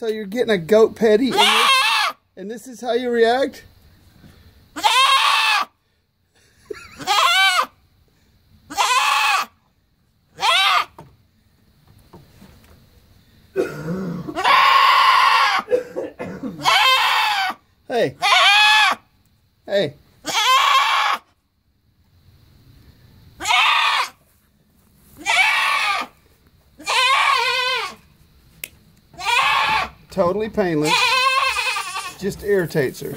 So you're getting a goat pedi, and this, and this is how you react? Hey. Hey. Totally painless. Just irritates her.